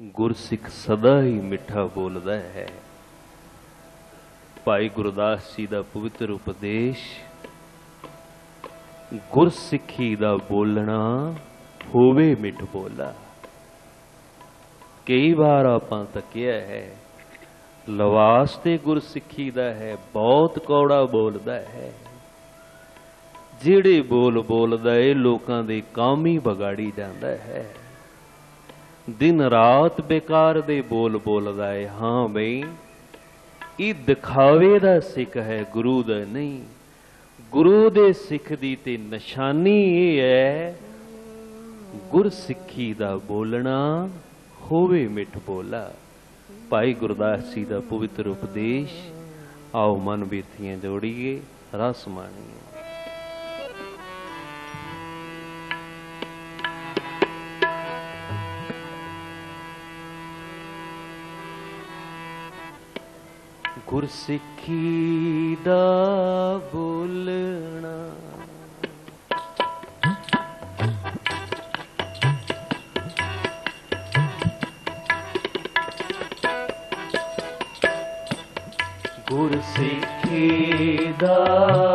ਗੁਰਸਿੱਖ ਸਦਾ ਹੀ ਮਿੱਠਾ ਬੋਲਦਾ ਹੈ। ਭਾਈ ਗੁਰਦਾਸ ਜੀ ਦਾ ਪਵਿੱਤਰ ਉਪਦੇਸ਼, ਗੁਰਸਿੱਖੀ ਦਾ ਬੋਲਣਾ ਹੋਵੇ ਮਿੱਠ ਬੋਲਾ। ਕਈ ਵਾਰ ਆਪਾਂ ਤੱਕਿਆ ਹੈ, ਲਵਾਸ ਤੇ ਗੁਰਸਿੱਖੀ ਦਾ ਹੈ, ਬਹੁਤ ਕੌੜਾ ਬੋਲਦਾ ਹੈ। ਜਿਹੜੇ ਬੋਲ ਬੋਲਦਾ ਏ, ਲੋਕਾਂ ਦੇ ਕੰਮ ਹੀ ਵਿਗਾੜੀ ਜਾਂਦਾ ਹੈ। ਦਿਨ ਰਾਤ ਬੇਕਾਰ ਦੇ ਬੋਲ ਬੋਲਦਾ ਏ, ਹਾਂ ਬਈ, ਇਹ ਦਿਖਾਵੇ ਦਾ ਸਿੱਖ ਹੈ, ਗੁਰੂ ਦਾ ਨਹੀਂ। ਗੁਰੂ ਦੇ ਸਿੱਖ ਦੀ ਤੇ ਨਿਸ਼ਾਨੀ ਇਹ ਹੈ, ਗੁਰਸਿੱਖੀ ਦਾ ਬੋਲਣਾ ਹੋਵੇ ਮਿੱਠ ਬੋਲਾ। ਭਾਈ ਗੁਰਦਾਸ ਜੀ ਦਾ ਪਵਿੱਤਰ ਉਪਦੇਸ਼, ਆਓ ਮਨ ਬੀਤੀਆਂ ਜੋੜੀਏ, ਰਸ ਮਾਣੀਏ। ਗੁਰਸਿੱਖੀ ਦਾ ਬੋਲਣਾ? ਗੁਰਸਿੱਖੀ ਦਾ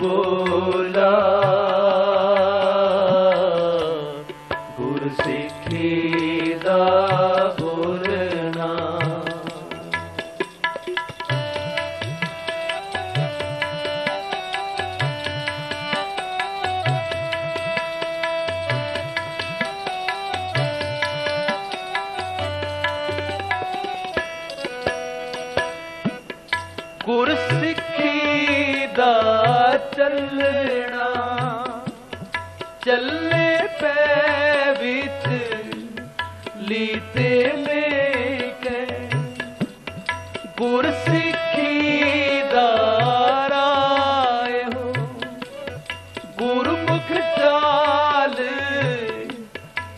ਬੋਲਾ। ਗੁਰਸਿੱਖੀ ਦਾ ਚੱਲਣਾ ਚੱਲੇ ਪੈ ਵਿੱਚ ਲੀਤੇ ਮੇਕੇ ਗੁਰਸਿੱਖੀ ਦਾ ਰਾਏ ਹੋ। ਗੁਰਮੁਖ ਚਾਲ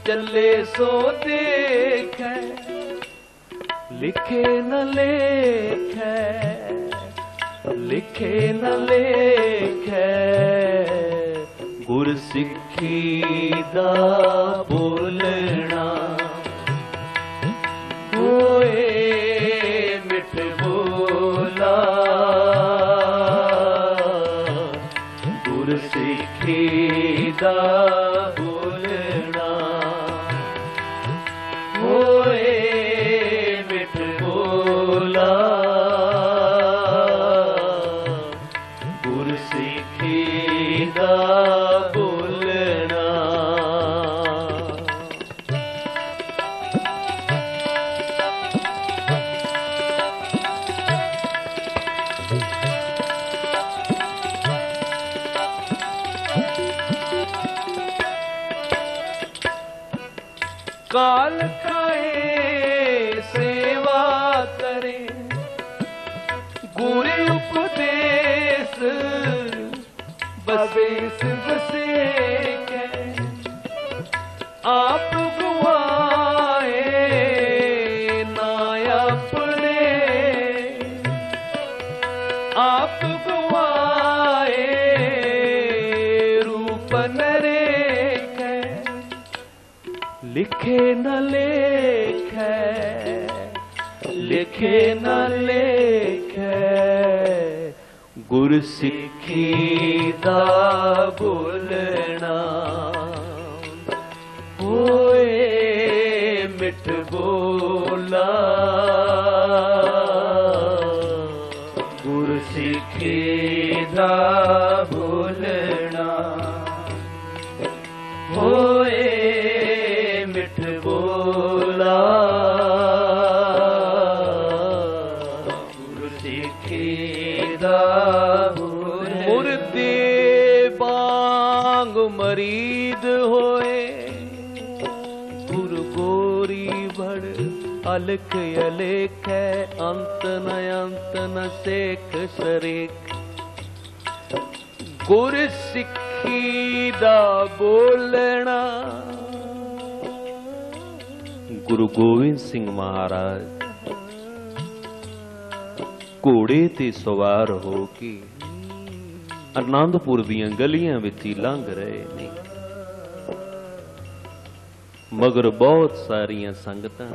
ਚੱਲੇ ਸੋ ਦੇਖੈ। ਲਿਖੇ ਨ ਲੇਖੈ। ਲਿਖੇ ਨ ਲੇਖੈ ਗੁਰ ਸਿੱਖੀ ਦਾ ਬੋਲਣਾ। ਹੋਏ ਮਿੱਠ ਬੋਲਾ ਗੁਰ ਸਿੱਖੀ ਦਾ ਬੋਲਣਾ। ਕਾਲ ਖਾਏ ਸੇਵਾ ਕਰੇ ਗੁਰ ਉਪਦੇਸ਼ ਬਸੇਸ ਬਸੇ ਕੇ ਆਪ ਗਵਾਏ ਨਾ ਆਪਣੇ ਆਪ ਲਿਖੇ ਨ ਲੇਖੈ ਲਿਖੇ ਨ ਲੇਖੈ। ਗੁਰ ਸਿੱਖੀ ਦਾ ਬੋਲਣਾ ਹੋਏ ਮਿੱਠ ਬੋਲਾ ਮਰੀਦ ਹੋਏ, ਗੁਰ ਗੋਰੀ ਬੜ ਅਲਖ ਅਲੇਖ, ਅੰਤ ਨ ਅੰਤ ਨ ਸੇਖ ਸਰੇਖ। ਗੁਰ ਸਿੱਖੀ ਦਾ ਬੋਲਣਾ, ਗੁਰੂ ਗੋਬਿੰਦ ਸਿੰਘ ਮਹਾਰਾਜ। ਘੋੜੇ ਤੇ ਸਵਾਰ ਹੋ ਕੇ ਆਨੰਦਪੁਰ ਦੀਆਂ ਗਲੀਆਂ ਵਿੱਚ ਹੀ ਲੰਘ ਰਹੇ ਨੇ। ਮਗਰ ਬਹੁਤ ਸਾਰੀਆਂ ਸੰਗਤਾਂ।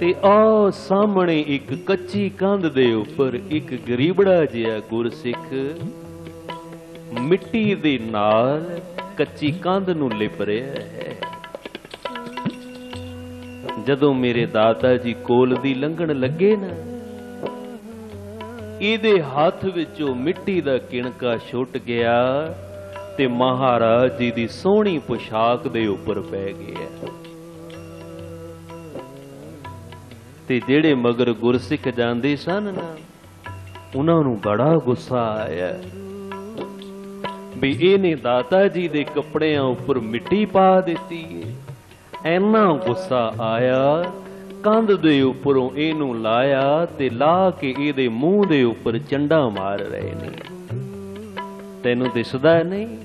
ਤੇ ਆ ਸਾਹਮਣੇ ਇੱਕ ਕੱਚੀ ਕੰਧ ਦੇ ਉੱਪਰ ਇੱਕ ਗਰੀਬੜਾ ਜਿਹਾ ਗੁਰਸਿੱਖ ਮਿੱਟੀ ਦੇ ਨਾਲ ਕੱਚੀ ਕੰਧ ਨੂੰ ਲਿਪ ਰਿਹਾ ਹੈ। ਜਦੋਂ ਮੇਰੇ ਦਾਤਾ ਜੀ ਕੋਲ ਦੀ ਲੰਘਣ ਲੱਗੇ ਨਾ ਇਹਦੇ ਹੱਥ ਵਿੱਚੋਂ ਮਿੱਟੀ ਦਾ ਕਿਣਕਾ ਛੁੱਟ ਗਿਆ ਤੇ ਮਹਾਰਾਜ ਜੀ ਦੀ ਸੋਹਣੀ ਪੁਸ਼ਾਕ ਦੇ ਉੱਪਰ ਪੈ ਗਿਆ। ਤੇ ਜਿਹੜੇ ਮਗਰ ਗੁਰਸਿੱਖ ਜਾਂਦੇ ਸਨ ਨਾ, ਉਹਨਾਂ ਨੂੰ ਬੜਾ ਗੁੱਸਾ ਆਇਆ ਵੀ ਇਹਨੇ ਦਾਤਾ ਜੀ ਦੇ ਕੱਪੜਿਆਂ ਉੱਪਰ ਮਿੱਟੀ ਪਾ ਦਿੱਤੀ ਏ। ਐਨਾ ਗੁੱਸਾ ਆਇਆ ਕੰਧ ਦੇ ਉੱਪਰੋਂ ਇਹਨੂੰ ਲਾਇਆ ਤੇ ਲਾ ਕੇ ਇਹਦੇ ਮੂੰਹ ਦੇ ਉੱਪਰ ਚੰਡਾ ਮਾਰ ਰਹੇ ਨੇ। ਤੈਨੂੰ ਦਿਸਦਾ ਨਹੀਂ?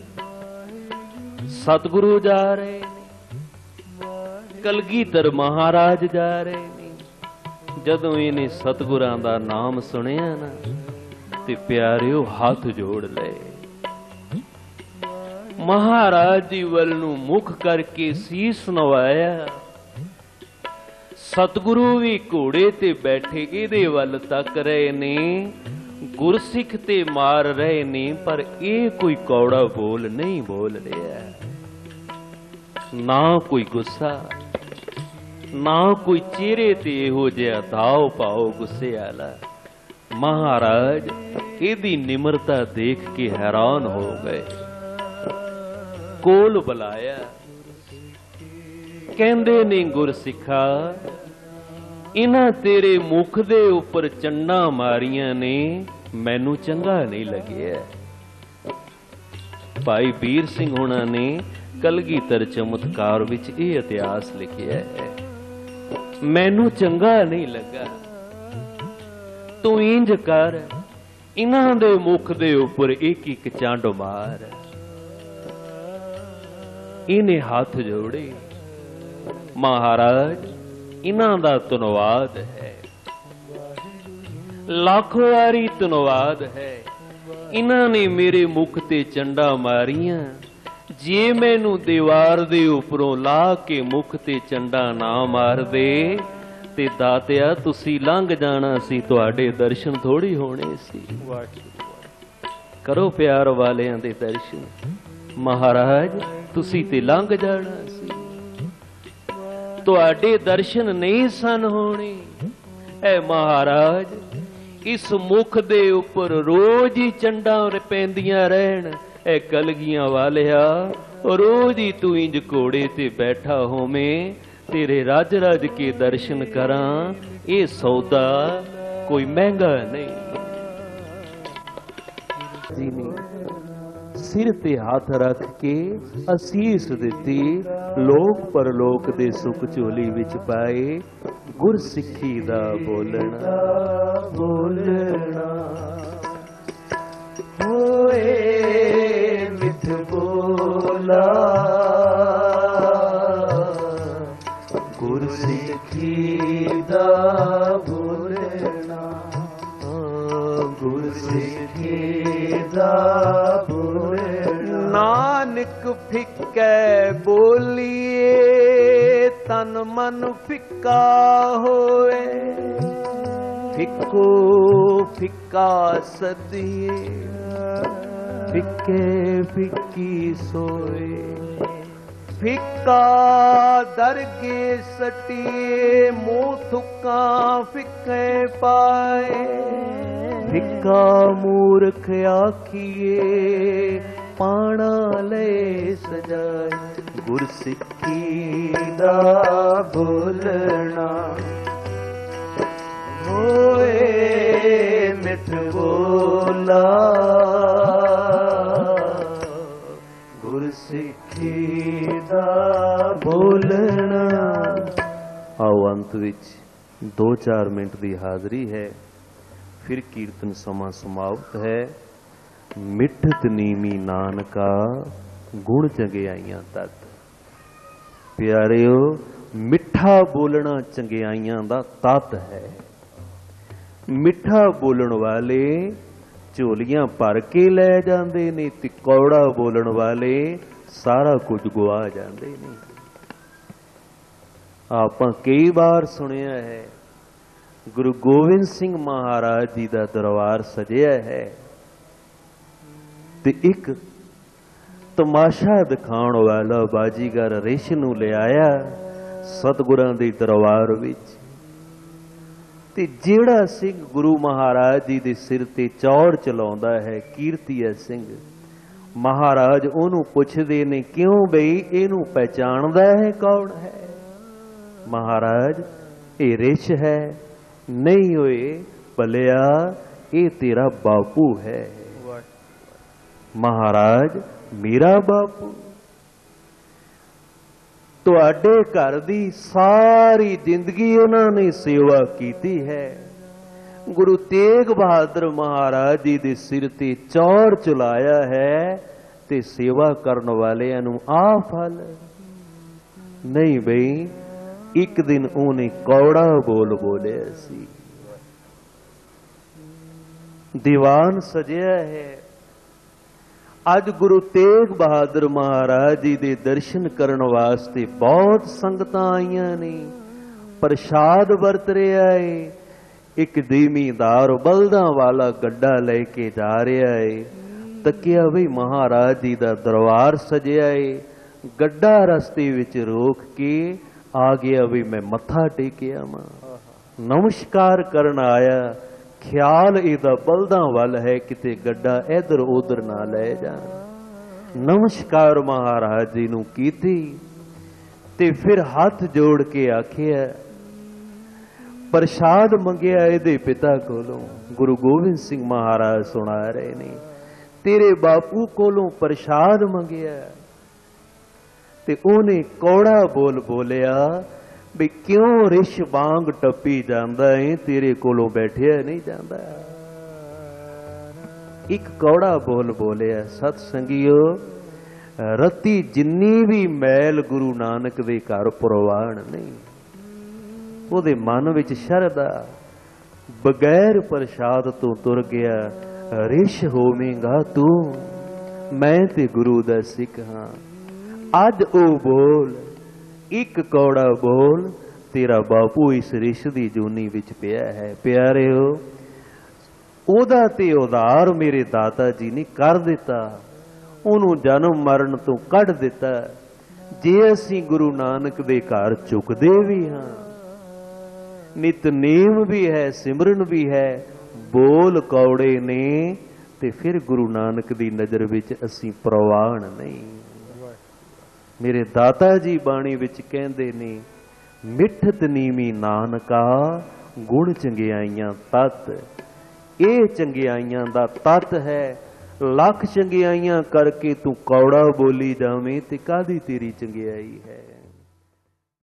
ਸਤਿਗੁਰੂ ਜਾ ਰਹੇ ਨੇ। ਕਲਗੀਧਰ ਮਹਾਰਾਜ ਜਾ ਰਹੇ ਨੇ। ਜਦੋਂ ਇਹਨੇ ਸਤਿਗੁਰਾਂ ਦਾ ਨਾਮ ਸੁਣਿਆ ਨਾ, ਤੇ ਪਿਆਰਿਓ ਹੱਥ ਜੋੜ ਲਏ। ਮਹਾਰਾਜ ਜੀ ਵੱਲ ਨੂੰ ਮੁਖ ਕਰਕੇ ਸੀਸ ਨਵਾਇਆ। ਸਤਿਗੁਰੂ ਵੀ ਘੋੜੇ ਤੇ ਬੈਠੇ ਇਹਦੇ ਵੱਲ ਤੱਕ ਰਹੇ ਨੇ। ਗੁਰਸਿੱਖ ਤੇ ਮਾਰ ਰਹੇ ਨੇ, ਪਰ ਇਹ ਕੋਈ ਕੌੜਾ ਬੋਲ ਨਹੀਂ ਬੋਲ ਰਿਹਾ। ਨਾ ਕੋਈ ਗੁੱਸਾ, ਨਾ ਕੋਈ ਚਿਹਰੇ ਤੇ ਇਹੋ ਜਿਹਾ ਧਾਉ ਪਾਓ ਗੁੱਸੇ ਵਾਲਾ। ਮਹਾਰਾਜ, ਇਹਦੀ ਨਿਮਰਤਾ ਦੇਖ ਕੇ ਹੈਰਾਨ ਹੋ ਗਏ। ਕੋਲ ਬੁਲਾਇਆ। ਕਹਿੰਦੇ ਨੇ ਗੁਰਸਿੱਖਾ ਇਹਨਾਂ ਤੇਰੇ ਮੁਖ ਦੇ ਉੱਪਰ ਚੰਡਾ ਮਾਰੀਆਂ ਨੇ, ਮੈਨੂੰ ਚੰਗਾ ਨਹੀਂ ਲੱਗਿਆ। ਭਾਈ ਵੀਰ ਸਿੰਘ ਹੋਣਾ ਨੇ ਕਲਗੀਧਰ ਚਮਤਕਾਰ ਵਿੱਚ ਇਹ ਇਤਿਹਾਸ ਲਿਖਿਆ ਹੈ। ਮੈਨੂੰ ਚੰਗਾ ਨਹੀਂ ਲੱਗਾ। ਤੂੰ ਇੰਜ ਕਰ, ਇਹਨਾਂ ਦੇ ਮੁਖ ਦੇ ਉੱਪਰ ਇੱਕ ਇੱਕ ਚੰਡ ਮਾਰ। ਇਹਨੇ ਹੱਥ ਜੋੜੇ। ਮਹਾਰਾਜ ਇਹਨਾਂ ਦਾ ਧੰਨਵਾਦ ਹੈ। ਲੱਖੋ ਵਾਰੀ ਧੰਨਵਾਦ ਹੈ। ਇਹਨਾਂ ਨੇ ਮੇਰੇ ਮੁਖ ਤੇ ਚੰਡਾ ਮਾਰੀਆਂ। ਜੇ ਮੈਨੂੰ ਦੀਵਾਰ ਦੇ ਉੱਪਰੋਂ ਲਾ ਕੇ ਮੁਖ ਤੇ ਚੰਡਾ ਨਾ ਮਾਰਦੇ, ਤੇ ਦਾਤਿਆ ਤੁਸੀਂ ਲੰਘ ਜਾਣਾ ਸੀ, ਤੁਹਾਡੇ ਦਰਸ਼ਨ ਥੋੜੀ ਹੋਣੇ ਸੀ। ਕਰੋ ਪਿਆਰ ਵਾਲਿਆਂ ਦੇ ਦਰਸ਼ਨ। ਮਹਾਰਾਜ, ਤੁਸੀਂ ਤੇ ਲੰਘ ਜਾਣਾ ਸੀ। ਤੁਹਾਡੇ ਦਰਸ਼ਨ ਨਹੀਂ ਸਨ ਹੋਣੇ। ਐ ਮਹਾਰਾਜ, ਇਸ ਮੁਖ ਦੇ ਉੱਪਰ ਰੋਜ਼ ਹੀ ਚੰਡਾਂ ਪੈਂਦੀਆਂ ਰਹਿਣ। ਐ ਕਲਗੀਆਂ ਵਾਲਿਆ, ਰੋਜ਼ ਹੀ ਤੂੰ ਇੰਜ ਘੋੜੇ ਤੇ ਬੈਠਾ ਹੋਵੇਂ। ਤੇਰੇ ਰਾਜ ਰਾਜ ਕੇ ਦਰਸ਼ਨ ਕਰਾਂ, ਇਹ ਸੌਦਾ ਕੋਈ ਮਹਿੰਗਾ ਨਹੀਂ। ਸਿਰ ਤੇ ਹੱਥ ਰੱਖ ਕੇ ਅਸੀਸ ਦਿੱਤੀ, ਲੋਕ ਪਰਲੋਕ ਦੇ ਸੁਖ ਝੋਲੀ ਵਿੱਚ ਪਾਏ ਗੁਰ ਸਿੱਖੀ ਦਾ ਬੋਲਣਾ ਬੋਲਣਾ। ਮਨ ਫਿੱਕਾ ਹੋਏ। ਫਿੱਕੋ ਫਿੱਕਾ ਸਦੀਏ ਫਿੱਕੇ ਫਿੱਕੀ ਸੋਏ। ਫਿੱਕਾ ਦਰਗੇ ਸਟੀਏ, ਮੂੰਹ ਥੁੱਕਾਂ ਫਿੱਕੇ ਪਾਏ। ਫਿੱਕਾ ਮੂਰਖ ਆਖੀਏ, ਪਾਣਾ ਲੈ ਸਜਾਏ। ਗੁਰ ਸਿੱਖੀ ਦਾ ਬੋਲਣਾ। ਹੋਏ ਮਿੱਠ ਬੋਲਾ। ਗੁਰ ਸਿੱਖੀ ਦਾ ਬੋਲਣਾ। ਆਓ ਅੰਤ ਵਿੱਚ 2-4 ਮਿੰਟ ਦੀ ਹਾਜ਼ਰੀ ਹੈ। ਫਿਰ ਕੀਰਤਨ ਸਮਾਂ ਸਮਾਪਤ ਹੈ। ਮਿੱਠਤ ਨੀਮੀ ਨਾਨਕਾ ਗੁਣ ਚੰਗਿਆਈਆਂ ਤਤ ਪਿਆਰਿਓ, ਮਿੱਠਾ ਬੋਲਣਾ ਚੰਗਿਆਈਆਂ ਦਾ ਤਤ ਹੈ। ਮਿੱਠਾ ਬੋਲਣ ਵਾਲੇ ਝੋਲੀਆਂ ਭਰ ਕੇ ਲੈ ਜਾਂਦੇ ਨੇ ਤੇ ਕੌੜਾ ਬੋਲਣ ਵਾਲੇ ਸਾਰਾ ਕੁਝ ਗਵਾ ਜਾਂਦੇ ਨੇ। ਆਪਾਂ ਕਈ ਵਾਰ ਸੁਣਿਆ ਹੈ, ਗੁਰੂ ਗੋਬਿੰਦ ਸਿੰਘ ਮਹਾਰਾਜ ਜੀ ਦਾ ਦਰਬਾਰ ਸਜਿਆ ਹੈ ਤੇ ਇੱਕ ਤਮਾਸ਼ਾ ਦਿਖਾਉਣ ਵਾਲਾ ਬਾਜੀਗਰ ਰਿਸ਼ ਨੂੰ ਲਿਆਇਆ ਸਤਿਗੁਰਾਂ ਦੇ ਦਰਬਾਰ ਵਿੱਚ। ਤੇ ਜਿਹੜਾ ਸਿੰਘ ਗੁਰੂ ਮਹਾਰਾਜ ਜੀ ਦੇ ਸਿਰ ਤੇ ਚੌੜ ਚਲਾਉਂਦਾ ਹੈ ਕੀਰਤੀਆ ਸਿੰਘ ਮਹਾਰਾਜ ਉਹਨੂੰ ਪੁੱਛਦੇ ਨੇ ਕਿਉਂ ਬਈ ਇਹਨੂੰ ਪਹਿਚਾਣਦਾ ਹੈ ਕੌਣ ਹੈ? ਮਹਾਰਾਜ ਇਹ ਰਿਸ਼ ਹੈ ਨਹੀਂ ਹੋਏ ਭਲਿਆ ਇਹ ਤੇਰਾ ਬਾਪੂ ਹੈ। ਮਹਾਰਾਜ ਮੇਰਾ ਬਾਪੂ। ਤੁਹਾਡੇ ਘਰ ਦੀ ਸਾਰੀ ਜ਼ਿੰਦਗੀ ਉਹਨਾਂ ਨੇ ਸੇਵਾ ਕੀਤੀ ਹੈ। ਗੁਰੂ ਤੇਗ ਬਹਾਦਰ ਮਹਾਰਾਜ ਜੀ ਦੇ ਸਿਰ ਤੇ ਚੌਰ ਚੁਲਾਇਆ ਹੈ ਤੇ ਸੇਵਾ ਕਰਨ ਵਾਲਿਆਂ ਨੂੰ ਆ ਫਲ। ਨਹੀਂ ਬਈ, ਇੱਕ ਦਿਨ ਉਹਨੇ ਕੌੜਾ ਬੋਲ ਬੋਲਿਆ ਸੀ। ਦੀਵਾਨ ਸਜਿਆ ਹੈ। ਅੱਜ ਗੁਰੂ ਤੇਗ ਬਹਾਦਰ ਮਹਾਰਾਜ ਜੀ ਦੇ ਦਰਸ਼ਨ ਕਰਨ ਵਾਸਤੇ ਬਹੁਤ ਸੰਗਤਾਂ ਆਈਆਂ ਨੇ। ਪ੍ਰਸ਼ਾਦ ਵਰਤ ਰਿਹਾ ਏ। ਇੱਕ ਦੀਮੀਦਾਰ ਬਲਦਾਂ ਵਾਲਾ ਗੱਡਾ ਲੈ ਕੇ ਜਾ ਰਿਹਾ ਏ। ਤੱਕਿਆ ਵੀ ਮਹਾਰਾਜ ਜੀ ਦਾ ਦਰਬਾਰ ਸਜਿਆ ਏ। ਗੱਡਾ ਰਸਤੇ ਵਿੱਚ ਰੋਕ ਕੇ ਆ ਗਿਆ ਵੀ ਮੈਂ ਮੱਥਾ ਟੇਕਿਆ ਮਾਂ ਨਮਸਕਾਰ ਕਰਨ ਆਇਆ। ਖਿਆਲ ਇਹਦਾ ਬਲਦਾਂ ਵੱਲ ਹੈ, ਕਿਤੇ ਗੱਡਾ ਇਧਰ ਉਧਰ ਨਾ ਲੈ ਜਾਣ। ਨਮਸਕਾਰ ਮਹਾਰਾਜ ਜੀ ਨੂੰ ਕੀਤੀ ਤੇ ਫਿਰ ਹੱਥ ਜੋੜ ਕੇ ਆਖਿਆ, ਪ੍ਰਸ਼ਾਦ ਮੰਗਿਆ ਇਹਦੇ ਪਿਤਾ ਕੋਲੋਂ। ਗੁਰੂ ਗੋਬਿੰਦ ਸਿੰਘ ਮਹਾਰਾਜ ਸੁਣਾ ਰਹੇ ਨੇ, ਤੇਰੇ ਬਾਪੂ ਕੋਲੋਂ ਪ੍ਰਸ਼ਾਦ ਮੰਗਿਆ। ਤੇ ਉਹਨੇ ਕੌੜਾ ਬੋਲ ਬੋਲਿਆ ਵੀ ਕਿਉਂ ਰਿਸ਼ ਵਾਂਗ ਟੱਪੀ ਜਾਂਦਾ ਏ? ਤੇਰੇ ਕੋਲੋਂ ਬੈਠਿਆ ਨਹੀਂ ਜਾਂਦਾ। ਇੱਕ ਕੌੜਾ ਬੋਲ ਬੋਲਿਆ, ਸਤ ਸੰਗਿਓ, ਰਤੀ ਜਿੰਨੀ ਵੀ ਮੈਲ ਗੁਰੂ ਨਾਨਕ ਦੇ ਘਰ ਪ੍ਰਵਾਨ ਨਹੀਂ। ਉਹਦੇ ਮਨ ਵਿੱਚ ਸ਼ਰਧਾ, ਬਗੈਰ ਪ੍ਰਸ਼ਾਦ ਤੋਂ ਤੁਰ ਗਿਆ, ਰਿਸ਼ ਹੋਵੇਂਗਾ ਤੂੰ। ਮੈਂ ਤੇ ਗੁਰੂ ਦਾ ਸਿੱਖ ਹਾਂ। ਅੱਜ ਉਹ ਬੋਲ ਇੱਕ ਕੌੜਾ ਬੋਲ ਤੇਰਾ ਬਾਪੂ ਇਸ ਰਿਸ਼ ਦੀ ਜੂਨੀ ਵਿੱਚ ਪਿਆ ਹੈ। ਪਿਆਰਿਓ, ਉਹਦਾ ਤੇ ਉਧਾਰ ਮੇਰੇ ਦਾਤਾ ਜੀ ਨੇ ਕਰ ਦਿੱਤਾ। ਉਹਨੂੰ ਜਨਮ ਮਰਨ ਤੋਂ ਕੱਢ ਦਿੱਤਾ। ਜੇ ਅਸੀਂ ਗੁਰੂ ਨਾਨਕ ਦੇ ਘਰ ਚੁੱਕਦੇ ਵੀ ਹਾਂ ਨਿਤਨੇਮ ਵੀ ਹੈ, ਸਿਮਰਨ ਵੀ ਹੈ, ਬੋਲ ਕੌੜੇ ਨੇ ਤੇ ਫਿਰ ਗੁਰੂ ਨਾਨਕ ਦੀ ਨਜ਼ਰ ਵਿੱਚ ਅਸੀਂ ਪ੍ਰਵਾਨ ਨਹੀਂ। ਮੇਰੇ ਦਾਤਾ ਜੀ ਬਾਣੀ ਵਿੱਚ ਕਹਿੰਦੇ ਨੇ, ਮਿੱਠਤ ਨੀਵੀ ਨਾਨਕਾ, ਗੁਣ ਚੰਗਿਆਈਆਂ ਤਤ। ਇਹ ਚੰਗਿਆਈਆਂ ਦਾ ਤਤ ਹੈ, ਲੱਖ ਚੰਗਿਆਈਆਂ ਕਰਕੇ ਤੂੰ ਕੌੜਾ ਬੋਲੀ ਜਾਵੇਂ ਤੇ ਕਾਦੀ ਤੇਰੀ ਚੰਗਿਆਈ ਹੈ?